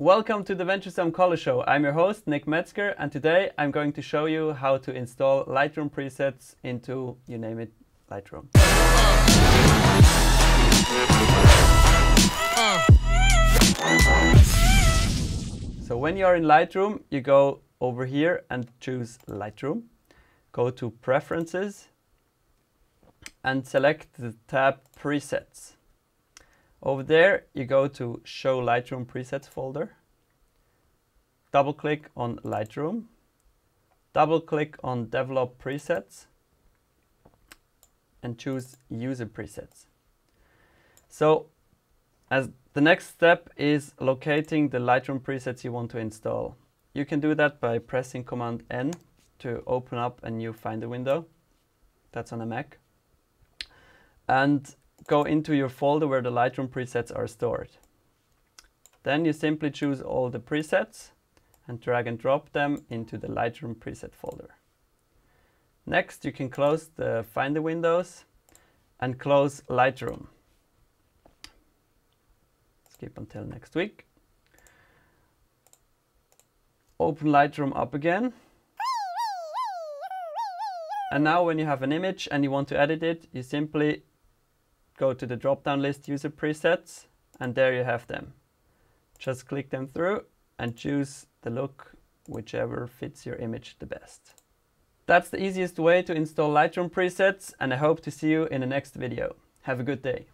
Welcome to the Venturesome Color Show. I'm your host, Nick Metzger, and today I'm going to show you how to install Lightroom presets into, you name it, Lightroom. So when you're in Lightroom, you go over here and choose Lightroom. Go to Preferences and select the tab Presets. Over there, you go to Show Lightroom Presets folder. Double click on Lightroom. Double click on Develop Presets and choose User Presets. So as the next step is locating the Lightroom presets you want to install. You can do that by pressing Command N to open up a new Finder window. That's on a Mac. And go into your folder where the Lightroom presets are stored. Then you simply choose all the presets and drag and drop them into the Lightroom preset folder. Next, you can close the Finder windows and close Lightroom. Skip until next week. Open Lightroom up again. And now when you have an image and you want to edit it, you simply go to the drop-down list user presets and there you have them. Just click them through and choose the look whichever fits your image the best. That's the easiest way to install Lightroom presets and I hope to see you in the next video. Have a good day.